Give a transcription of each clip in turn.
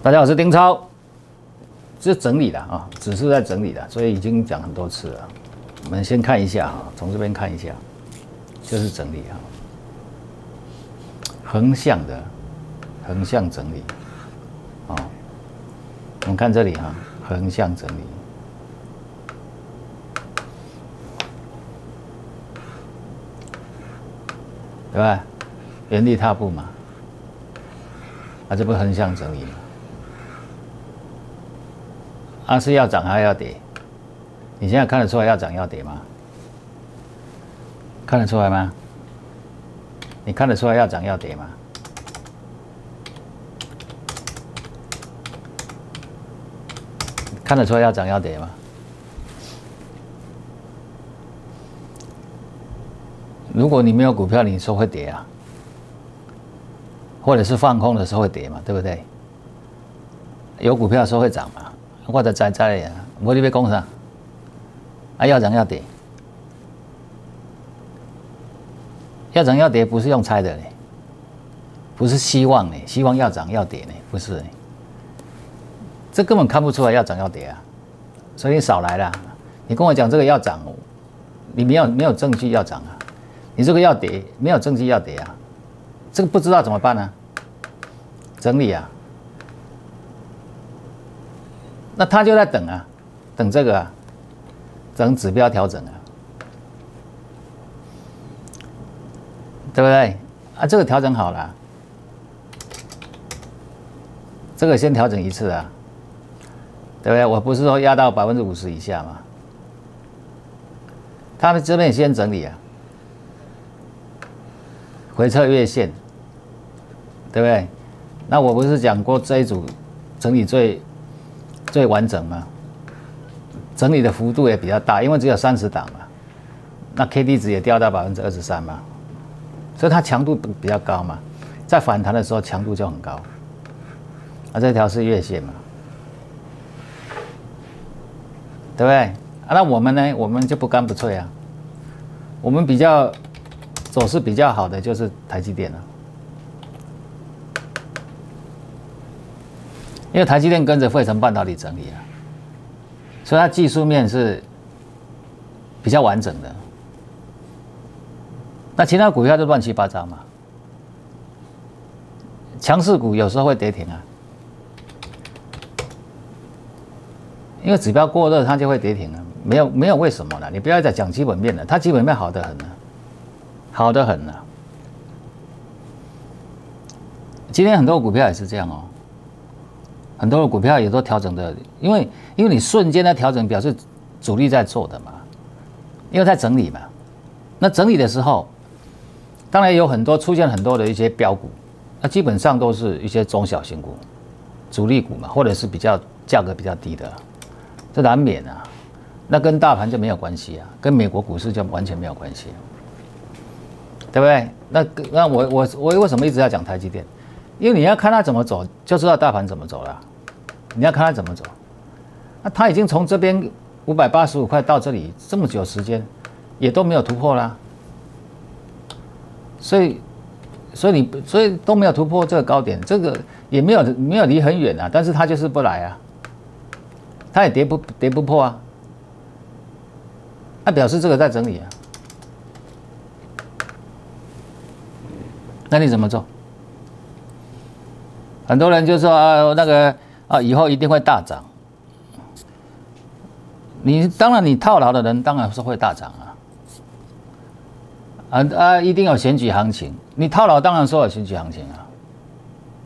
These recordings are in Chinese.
大家好，我是丁超，这整理的啊，只是在整理的，所以已经讲很多次了。我们先看一下啊，从这边看一下，就是整理啊，横向的横向整理啊。我们看这里哈，横向整理，对吧？原地踏步嘛，啊，这不横向整理吗？啊，是要涨还要跌？你现在看得出来要涨要跌吗？看得出来吗？你看得出来要涨要跌吗？看得出来要涨要跌吗？如果你没有股票，你说会跌啊？或者是放空的时候会跌嘛？对不对？有股票的时候会涨嘛？或者在在呀，我你被攻上，啊要涨要跌，要涨要跌不是用猜的嘞，不是希望呢，希望要涨要跌呢，不是，这根本看不出来要涨要跌啊，所以你少来了，你跟我讲这个要涨，你没有没有证据要涨啊，你这个要跌没有证据要跌啊，这个不知道怎么办呢？整理啊。那他就在等啊，等这个啊，等指标调整啊，对不对？啊，这个调整好了，这个先调整一次啊，对不对？我不是说压到百分之五十以下吗？他们这边先整理啊，回撤月线，对不对？那我不是讲过这一组整理最。最完整嘛，整理的幅度也比较大，因为只有三十档嘛，那 K D 值也掉到百分之二十三嘛，所以它强度比较高嘛，在反弹的时候强度就很高，啊，这条是月线嘛，对不对？啊，那我们呢，我们就不干不脆啊，我们比较走势比较好的就是台积电了。因为台积电跟着汇成半导体整理啊，所以它技术面是比较完整的。那其他股票就乱七八糟嘛，强势股有时候会跌停啊，因为指标过热，它就会跌停啊，没有没有为什么了，你不要再讲基本面了，它基本面好的很呢，好的很呢。今天很多股票也是这样哦。很多的股票也都调整的，因为因为你瞬间的调整表示主力在做的嘛，因为在整理嘛。那整理的时候，当然有很多出现很多的一些标股，那基本上都是一些中小型股、主力股嘛，或者是比较价格比较低的，这难免啊。那跟大盘就没有关系啊，跟美国股市就完全没有关系，对不对？那那我我我为什么一直要讲台积电？因为你要看它怎么走，就知道大盘怎么走了。你要看它怎么走，那它已经从这边五百八十五块到这里这么久时间，也都没有突破啦。所以，所以你所以都没有突破这个高点，这个也没有没有离很远啊，但是它就是不来啊，它也跌不跌不破啊，那表示这个在整理啊。那你怎么做？很多人就说啊，那个啊，以后一定会大涨。你当然，你套牢的人当然是会大涨啊。啊啊，一定有选举行情，你套牢当然说有选举行情啊。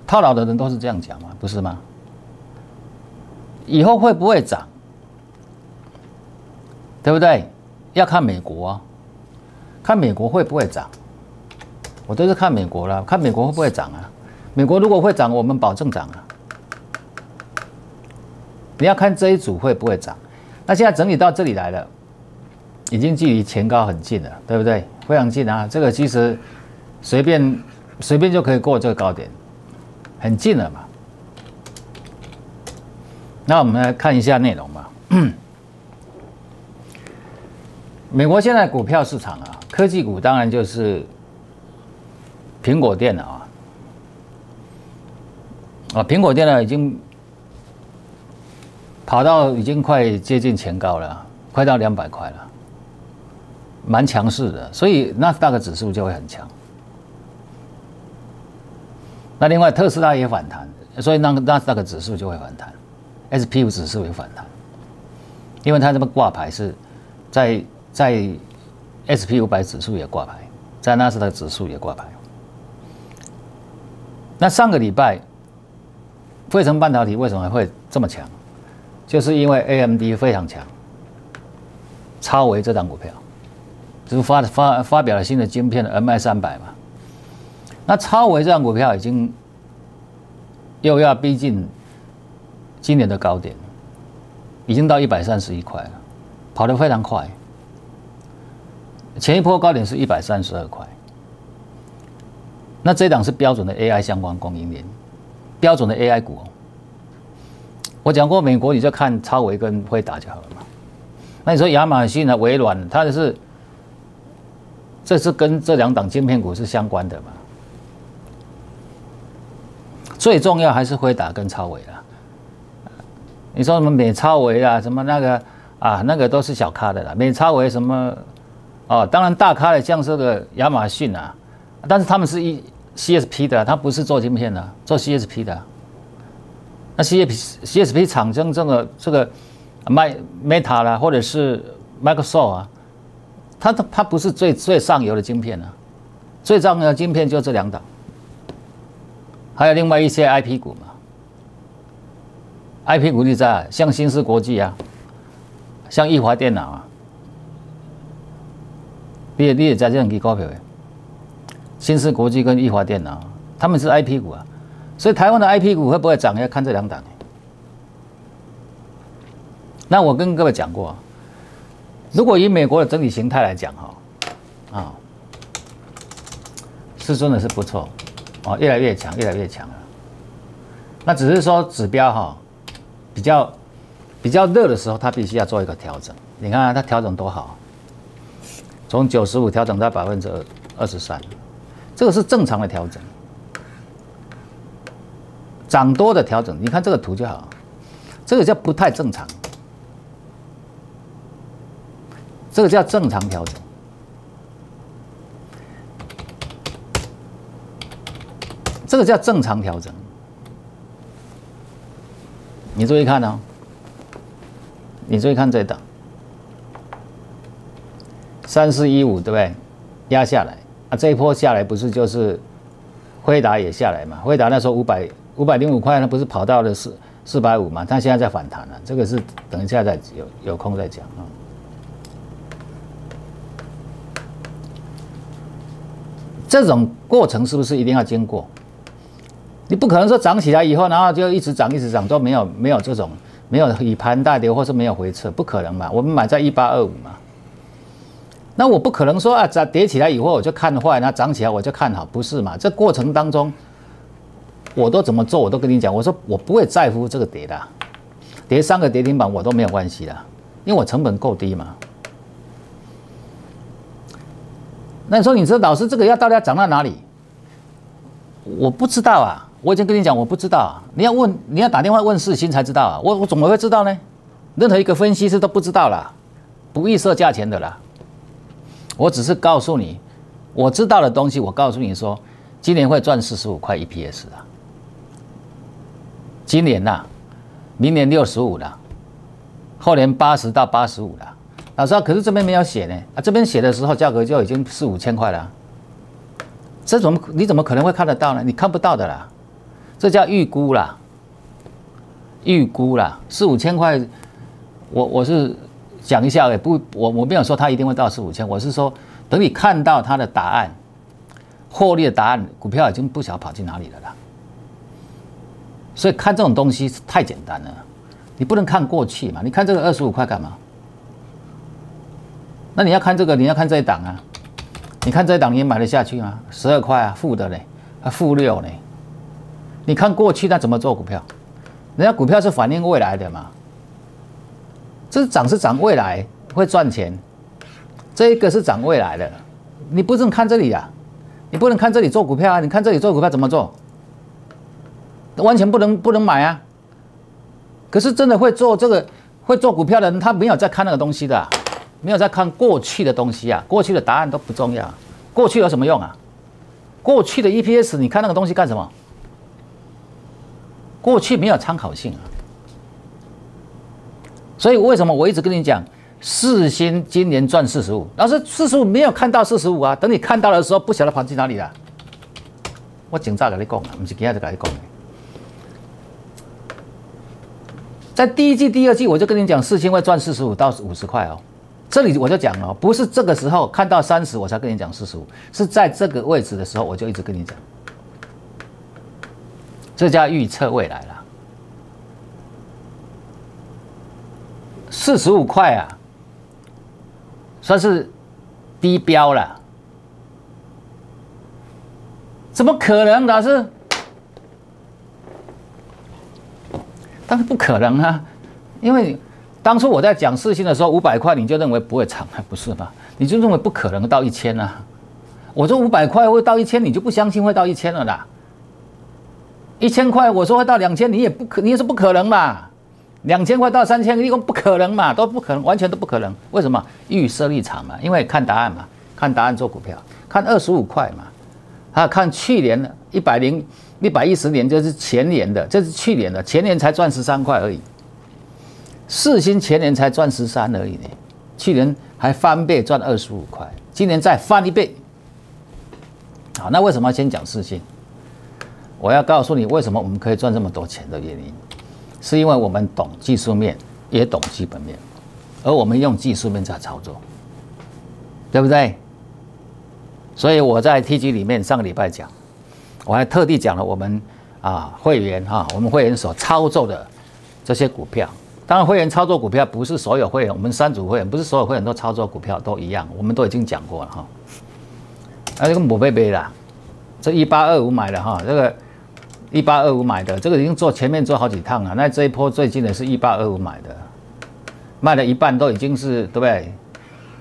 套牢的人都是这样讲嘛，不是吗？以后会不会涨？对不对？要看美国啊，看美国会不会涨。我都是看美国了，看美国会不会涨啊。美国如果会涨，我们保证涨啊！你要看这一组会不会涨。那现在整理到这里来了，已经距离前高很近了，对不对？非常近啊！这个其实随便随便就可以过这个高点，很近了嘛。那我们来看一下内容吧。美国现在股票市场啊，科技股当然就是苹果电脑啊。啊，苹果电脑已经跑到已经快接近前高了，快到两百块了，蛮强势的，所以纳斯达克指数就会很强。那另外特斯拉也反弹，所以那个纳斯达克指数就会反弹，S P 五指数也反弹，因为它这么挂牌是在在 S P 五百指数也挂牌，在纳斯达克指数也挂牌。那上个礼拜。费城半导体为什么会这么强？就是因为 AMD 非常强，超维这档股票，就是发发发表了新的晶片的 MI 三百嘛。那超维这档股票已经又要逼近今年的高点，已经到一百三十一块了，跑得非常快。前一波高点是一百三十二块，那这档是标准的 AI 相关供应链。标准的 AI 股，我讲过，美国你就看超维跟辉达就好了嘛。那你说亚马逊啊、微软，它的是这是跟这两档晶片股是相关的嘛？最重要还是辉达跟超维啦。你说什么美超维啊，什么那个啊，那个都是小咖的啦。美超维什么哦，当然大咖的像这个亚马逊啊，但是他们是一。CSP 的，它不是做晶片的，做 CSP 的。那 CSP CSP 厂商这个这个 My Meta 啦，或者是 Microsoft 啊，它它它不是最最上游的晶片啊，最上游的晶片就这两档，还有另外一些 IP 股嘛。IP 股你在像新思国际啊，像易华电脑啊，你也你也在这样给股票的。新思国际跟易华电脑，他们是 I P 股啊，所以台湾的 I P 股会不会涨？要看这两档。那我跟各位讲过，如果以美国的整体形态来讲，哈，啊，是真的是不错，哦，越来越强，越来越强了。那只是说指标哈，比较比较热的时候，它必须要做一个调整。你看它调整多好，从九十五调整到百分之二二十三。这个是正常的调整，涨多的调整，你看这个图就好，这个叫不太正常，这个叫正常调整，这个叫正常调整，你注意看哦，你注意看这档，三四一五对不对？压下来。这一波下来不是就是辉达也下来嘛？辉达那时候五百五百零五块，那不是跑到了四四百五嘛？它现在在反弹了，这个是等一下再有有空再讲啊。这种过程是不是一定要经过？你不可能说涨起来以后，然后就一直涨一直涨，都没有没有这种没有以盘大跌或是没有回撤，不可能嘛？我们买在一八二五嘛。那我不可能说啊，涨跌起来以后我就看坏，那涨起来我就看好，不是嘛？这过程当中，我都怎么做，我都跟你讲，我说我不会在乎这个跌的，跌三个跌停板我都没有关系的，因为我成本够低嘛。那你说，你说老师这个要到底要涨到哪里？我不知道啊，我已经跟你讲我不知道啊，你要问你要打电话问世新才知道啊，我我怎么会知道呢？任何一个分析师都不知道啦，不预设价钱的啦。我只是告诉你，我知道的东西。我告诉你说，今年会赚四十五块 EPS 的。今年呐，明年六十五了，后年八十到八十五了。老师，可是这边没有写呢。啊，这边写的时候价格就已经四五千块了。这怎么你怎么可能会看得到呢？你看不到的啦。这叫预估啦，预估啦，四五千块。我我是。讲一下，也不，我我没有说它一定会到四五千，我是说，等你看到它的答案，获利的答案，股票已经不晓得跑去哪里了啦。所以看这种东西太简单了，你不能看过去嘛？你看这个二十五块干嘛？那你要看这个，你要看这一档啊？你看这一档，你买得下去吗？十二块啊，负的嘞，啊负六嘞。你看过去那怎么做股票？人家股票是反映未来的嘛？这涨是涨未来会赚钱，这一个是涨未来的，你不能看这里啊，你不能看这里做股票啊，你看这里做股票怎么做？完全不能不能买啊。可是真的会做这个会做股票的人，他没有在看那个东西的，没有在看过去的东西啊，过去的答案都不重要，过去有什么用啊？过去的 EPS，你看那个东西干什么？过去没有参考性啊。所以为什么我一直跟你讲？四星今年赚四十五，老师四十五没有看到四十五啊？等你看到的时候，不晓得跑去哪里了。我警察跟你讲啊，不是今天就跟你讲的。在第一季、第二季，我就跟你讲，四星会赚四十五到五十块哦。这里我就讲了，不是这个时候看到三十我才跟你讲四十五，是在这个位置的时候我就一直跟你讲，这叫预测未来了。四十五块啊！算是低标了，怎么可能？老师，但是不可能啊，因为当初我在讲事情的时候，五百块你就认为不会涨，不是吧？你就认为不可能到一千啊？我说五百块会到一千，你就不相信会到一千了啦？一千块我说会到两千，你也不可，你也是不可能吧？两千块到三千，一共不可能嘛，都不可能，完全都不可能。为什么？预设立场嘛，因为看答案嘛，看答案做股票，看二十五块嘛，还有看去年的一百零一百一十年，就是前年的，这是去年的，前年才赚十三块而已。四星前年才赚十三而已呢，去年还翻倍赚二十五块，今年再翻一倍。好，那为什么要先讲四星？我要告诉你，为什么我们可以赚这么多钱的原因。是因为我们懂技术面，也懂基本面，而我们用技术面在操作，对不对？所以我在 T G 里面上个礼拜讲，我还特地讲了我们啊会员哈，我们会员所操作的这些股票。当然，会员操作股票不是所有会员，我们三组会员不是所有会员都操作股票都一样，我们都已经讲过了哈。啊，这个母贝贝啦，这一八二五买的哈，这个。一八二五买的，这个已经做前面做好几趟了。那这一波最近的是一八二五买的，卖了一半都已经是对不对？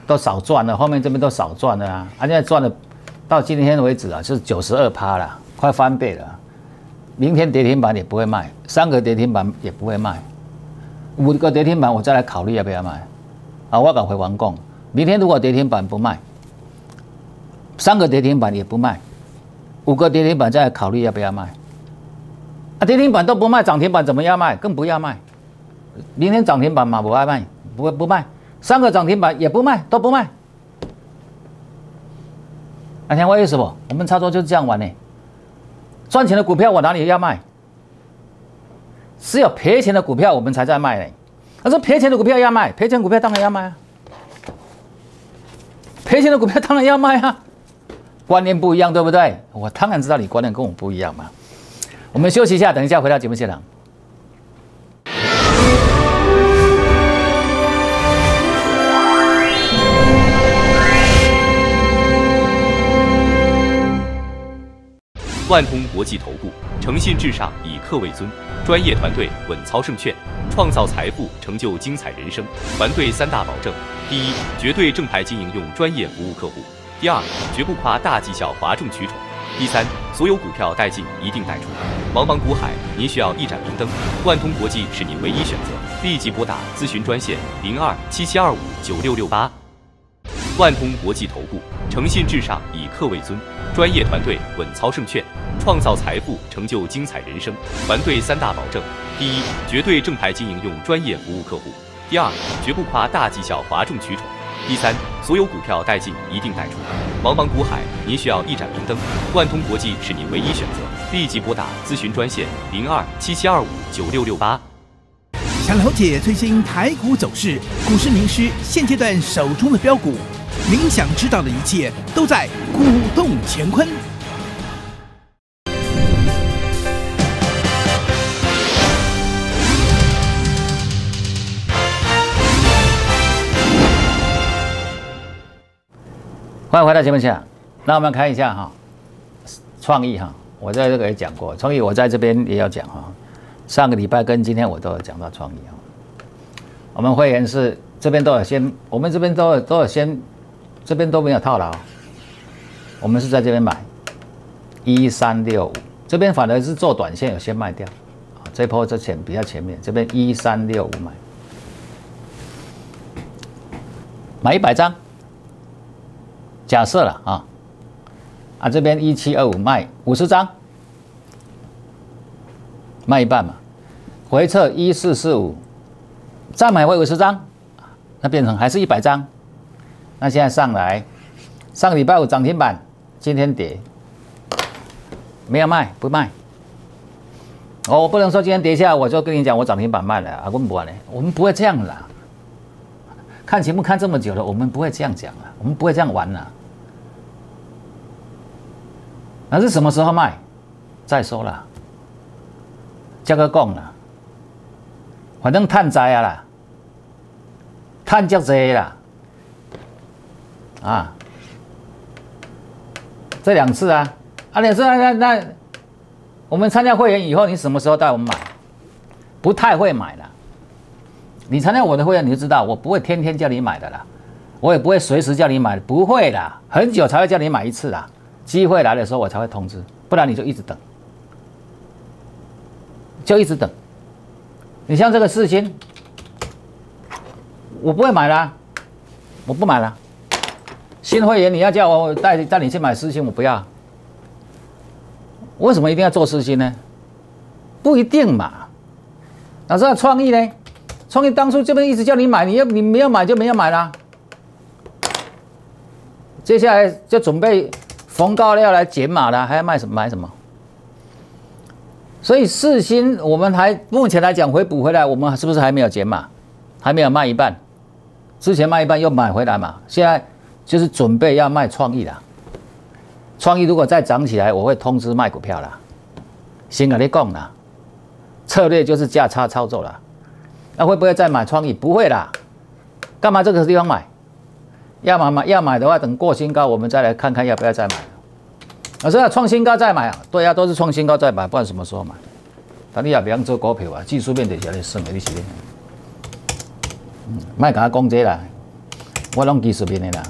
都少赚了，后面这边都少赚了啊！啊，现在赚了，到今天为止啊，是九十二趴了，快翻倍了。明天跌停板也不会卖，三个跌停板也不会卖，五个跌停板我再来考虑要不要卖。啊，我敢回王供，明天如果跌停板不卖，三个跌停板也不卖，五个跌停板再来考虑要不要卖。啊，跌停板都不卖，涨停板怎么要卖？更不要卖。明天涨停板嘛，不爱卖，不不卖。三个涨停板也不卖，都不卖。那天为什么？我们操作就是这样玩呢。赚钱的股票我哪里要卖？只有赔钱的股票我们才在卖呢。他说赔钱的股票要卖，赔钱股票当然要卖啊。赔钱的股票当然要卖啊。观念不一样，对不对？我当然知道你观念跟我不一样嘛。我们休息一下，等一下回到节目现场。万通国际投顾，诚信至上，以客为尊，专业团队稳操胜券，创造财富，成就精彩人生。团队三大保证：第一，绝对正牌经营，用专业服务客户；第二，绝不夸大绩效，哗众取宠。第三，所有股票带进一定带出，茫茫股海，您需要一盏明灯，万通国际是您唯一选择。立即拨打咨询专线零二七七二五九六六八。万通国际投顾，诚信至上，以客为尊，专业团队稳操胜券，创造财富，成就精彩人生。团队三大保证：第一，绝对正牌经营，用专业服务客户；第二，绝不夸大绩效，哗众取宠。第三，所有股票带进一定带出，茫茫股海，您需要一盏明灯，万通国际是您唯一选择。立即拨打咨询专线零二七七二五九六六八。想了解最新台股走势，股市名师现阶段手中的标股，您想知道的一切都在股动乾坤。欢迎回到节目现场。那我们看一下哈，创意哈，我在这个也讲过，创意我在这边也要讲哈。上个礼拜跟今天我都有讲到创意啊。我们会员是这边都有先，我们这边都有都有先，这边都没有套牢。我们是在这边买一三六五，这边反而是做短线，有先卖掉。啊，这波之前比较前面，这边一三六五买，买一百张，假设了啊，啊这边一七二五卖五十张，卖一半嘛，回撤一四四五，再买回五十张，那变成还是一百张。那现在上来，上个礼拜五涨停板，今天跌，没有卖，不卖。哦，我不能说今天跌下，我就跟你讲我涨停板卖了。啊，我们不玩嘞，我们不会这样啦。看节目看这么久了，我们不会这样讲了，我们不会这样玩了。那是什么时候卖？再说了，价格降了，反正碳灾啊啦，碳足济啦。啊，这两次啊，啊两次那那，我们参加会员以后，你什么时候带我们买？不太会买了。你参加我的会员，你就知道我不会天天叫你买的啦，我也不会随时叫你买，不会的，很久才会叫你买一次啦。机会来的时候我才会通知，不然你就一直等，就一直等。你像这个四星，我不会买啦，我不买了。新会员，你要叫我带带你去买四星，我不要。为什么一定要做四星呢？不一定嘛。哪知道创意呢？创意当初这边一直叫你买，你要你没有买就没有买啦。接下来就准备逢高要来减码了，还要卖什么买什么。所以四星我们还目前来讲回补回来，我们是不是还没有减码？还没有卖一半，之前卖一半又买回来嘛？现在。就是准备要卖创意啦，创意如果再涨起来，我会通知卖股票啦。先跟你讲啦，策略就是价差操作啦。那会不会再买创意？不会啦。干嘛这个地方买？要买买要买的话，等过新高，我们再来看看要不要再买。我说要创新高再买啊？对呀，都是创新高再买，不管什么时候买。但你也不要做股票啊，技术面得下来算的，你是的。嗯，卖给他讲这啦，我拢技术面的啦。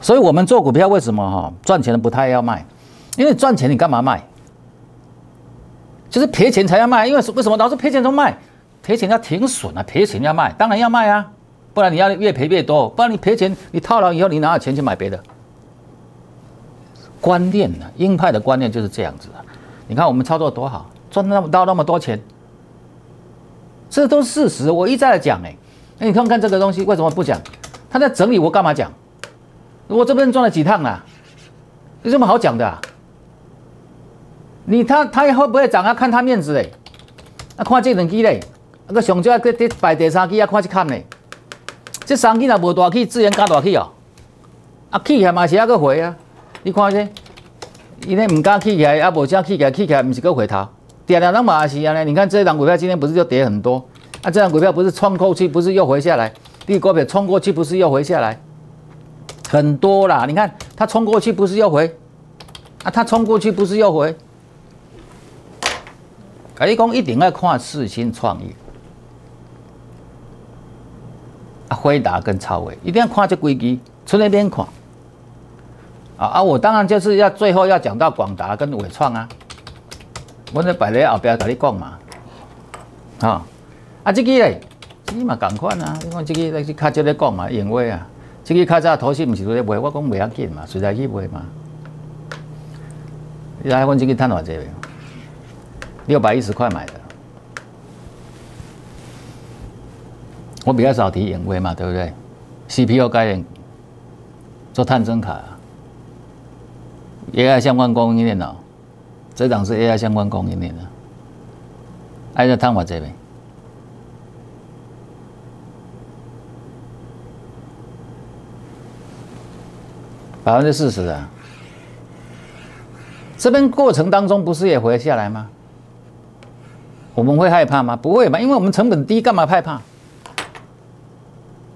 所以，我们做股票为什么哈赚钱的不太要卖？因为赚钱你干嘛卖？就是赔钱才要卖。因为为什么老是赔钱都卖？赔钱要停损啊，赔钱要卖，当然要卖啊，不然你要越赔越多，不然你赔钱，你套牢以后你哪有钱去买别的？观念呢？鹰派的观念就是这样子的。你看我们操作多好，赚那么到那么多钱，这都是事实。我一再的讲哎，那你看看这个东西为什么不讲？他在整理，我干嘛讲？我这边赚了几趟了，有什么好讲的？你他他会不会涨啊？看他面子嘞。啊，看这两支嘞，那个上少个第排第三支啊，看去看嘞。这三支若无大起，自然加大起哦。啊，起起来嘛是还个回啊。你看这，伊咧唔敢起起来，啊无啥起起来，起起来唔是个回头。点了那嘛也是安尼。你看这档股票今天不是就跌很多？啊，这档股票不是冲过去，不是又回下来？第股票冲过去，不是又回下来？很多啦，你看它冲过去不是又回，啊，它冲过去不是又回。可以讲一定要看四星创意，啊，辉达跟超威一定要看这规矩，从那边看。啊啊，我当然就是要最后要讲到广达跟伟创啊，我在摆在后边跟你讲嘛，啊，啊，这个嘞，这个嘛同款啊，你看这个那是卡这咧讲嘛，因为啊。这个较早投资唔是都在卖，我讲袂要紧嘛，随在去卖嘛。你来问这个赚偌济？六百一十块买的，我比较少提盈威嘛，对不对？CPU 概念做探针卡，AI 相关供应链哦，这档是 AI 相关供应链的，挨着赚偌济未？百分之四十啊！这边过程当中不是也回下来吗？我们会害怕吗？不会吧，因为我们成本低，干嘛害怕？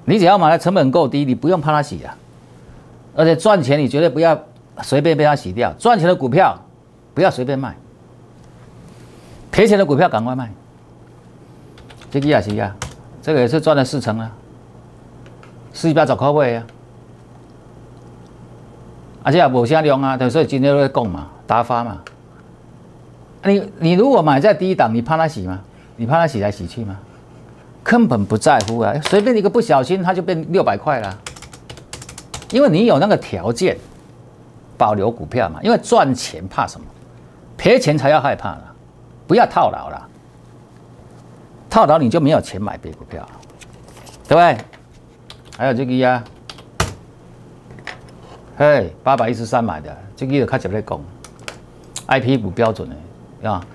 你只要买的成本够低，你不用怕它洗啊。而且赚钱，你绝对不要随便被它洗掉。赚钱的股票不要随便卖，赔钱的股票赶快卖。这个也是啊，这个也是赚了四成啊，四百十块位啊。而且也无啥量啊，所以今天都在讲嘛，打发嘛。你你如果买在低档，你怕它洗吗？你怕它洗来洗去吗？根本不在乎啊！随便一个不小心，它就变六百块了。因为你有那个条件保留股票嘛。因为赚钱怕什么？赔钱才要害怕了。不要套牢了，套牢你就没有钱买别股票，对不对？还有这个呀，嘿，八百一十三买的，这个开始在讲，IP 股标准的啊，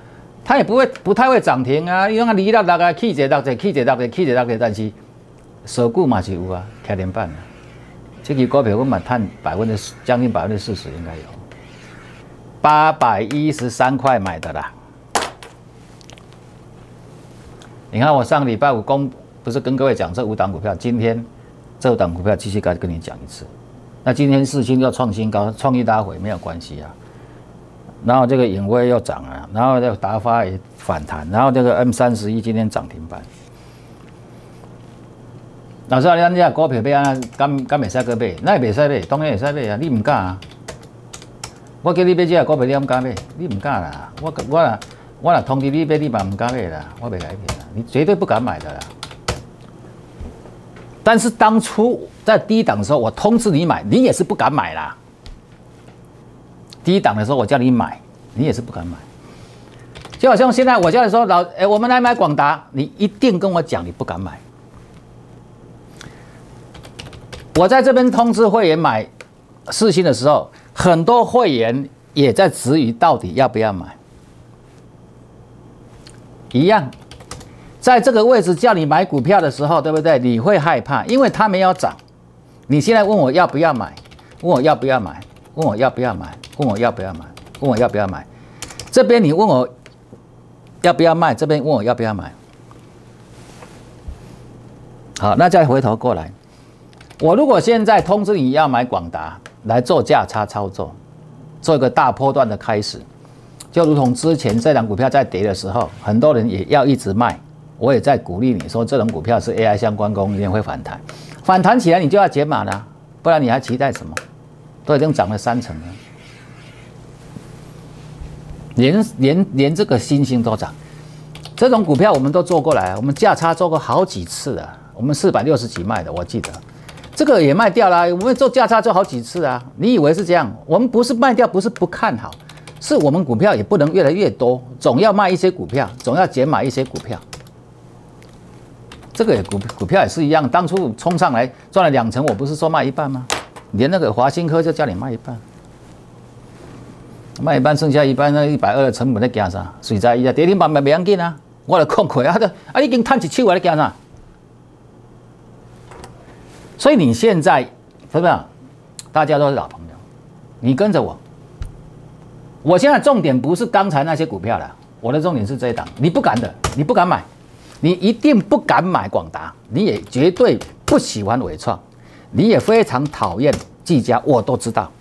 它也不会不太会涨停啊，因为它离到大概 K 节到这 K 节到这 K 节到这，但是收股嘛是有啊，开连板啊，这个股票我买探百分之将近百分之四十应该有，八百一十三块买的啦。你看我上礼拜五公不是跟各位讲这五档股票，今天这五档股票继续该跟你讲一次。那今天四星要创新高，创意大会没有关系啊。然后这个影威又涨了，然后这个达发也反弹，然后这个 M 三十一今天涨停板。老师，你这股票买啊，敢敢袂使个买？那袂使买，当然会使买啊，你唔敢啊？我叫你买这股票，你敢唔敢买？你唔敢啦，我我啦。我若通知你买，你嘛唔敢买啦，我袂改变啦，你绝对不敢买的啦。但是当初在低档的时候，我通知你买，你也是不敢买啦。低档的时候我叫你买，你也是不敢买。就好像现在我叫你说老，哎，我们来买广达，你一定跟我讲你不敢买。我在这边通知会员买四星的时候，很多会员也在质疑到底要不要买。一样，在这个位置叫你买股票的时候，对不对？你会害怕，因为它没有涨。你现在问我要不要买？问我要不要买？问我要不要买？问我要不要买？问我要不要买？这边你问我要不要卖？这边问我要不要买？好，那再回头过来，我如果现在通知你要买广达来做价差操作，做一个大波段的开始。就如同之前这档股票在跌的时候，很多人也要一直卖，我也在鼓励你说，这种股票是 AI 相关供应链会反弹，反弹起来你就要解码了，不然你还期待什么？都已经涨了三成了，连连连这个星星都涨，这种股票我们都做过来，我们价差做过好几次啊，我们四百六十几卖的，我记得这个也卖掉了，我们做价差做好几次啊，你以为是这样？我们不是卖掉，不是不看好。是我们股票也不能越来越多，总要卖一些股票，总要减买一些股票。这个股股票也是一样，当初冲上来赚了两成，我不是说卖一半吗？连那个华新科就叫你卖一半，卖一半，剩下一半那一百二的成本在加啥？谁在一下跌停板卖不要紧啊，我来控亏啊的啊，已经探起气我来加啥？所以你现在是不是？大家都是老朋友，你跟着我。我现在重点不是刚才那些股票了，我的重点是这一档，你不敢的，你不敢买，你一定不敢买广达，你也绝对不喜欢伟创，你也非常讨厌技嘉，我都知道。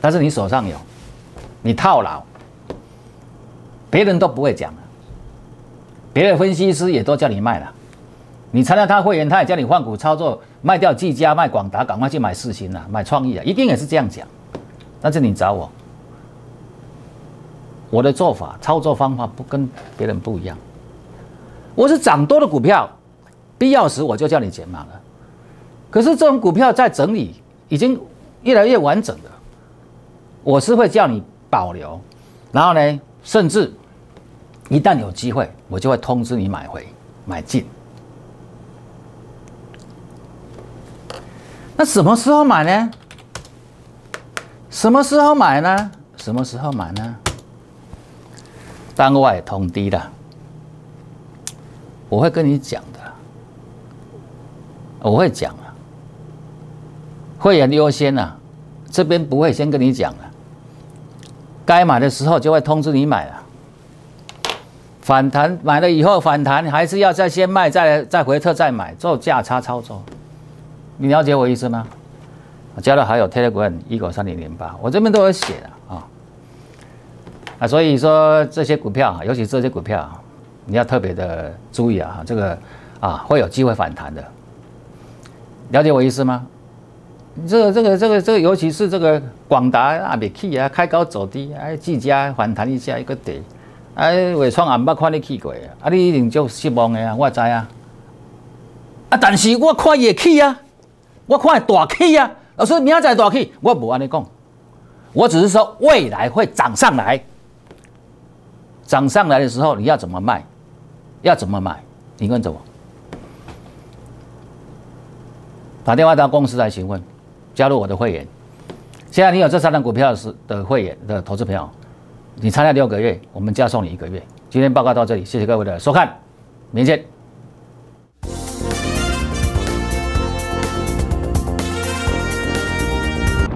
但是你手上有，你套牢，别人都不会讲了，别的分析师也都叫你卖了，你参加他会员，他也叫你换股操作，卖掉技嘉，卖广达，赶快去买四星啊，买创意啊，一定也是这样讲。但是你找我，我的做法、操作方法不跟别人不一样。我是涨多的股票，必要时我就叫你减码了。可是这种股票在整理，已经越来越完整了，我是会叫你保留。然后呢，甚至一旦有机会，我就会通知你买回、买进。那什么时候买呢？什么时候买呢？什么时候买呢？单外通低的，我会跟你讲的，我会讲，会员优先啊，这边不会先跟你讲了，该买的时候就会通知你买了。反弹买了以后反弹，还是要再先卖，再再回撤再买，做价差操作，你了解我意思吗？加了还有 Telegram 一九三零零八，我这边都有写的啊啊，所以说这些股票啊，尤其这些股票，你要特别的注意啊，这个啊会有机会反弹的，了解我意思吗？这个这个这个这个，尤其是这个广达啊，别去啊，开高走低，哎，技嘉反弹一下一个底，哎，伟创也捌看你去过啊，你一定就失望的啊，我知啊。啊，但是我看也起啊，我看会大起啊，老师明仔大起，我无安尼讲，我只是说未来会涨上来，涨上来的时候你要怎么卖，要怎么买，你问着我。打电话到公司来询问，加入我的会员。现在你有这三档股票是的会员的投资朋友，你参加六个月，我们加送你一个月。今天报告到这里，谢谢各位的收看，明天见。